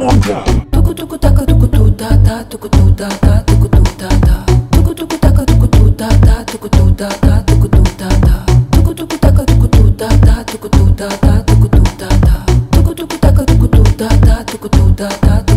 Monka. Tuku tuku taka tuku tu ta ta tuku tu ta ta tuku tu ta ta. Tuku tuku taka tuku tu ta ta tuku tu ta ta tuku tu ta ta. Tuku tuku taka tuku tu ta ta tuku tu ta ta tuku tu ta ta. Tuku tuku taka tuku tu ta ta tuku tu ta ta.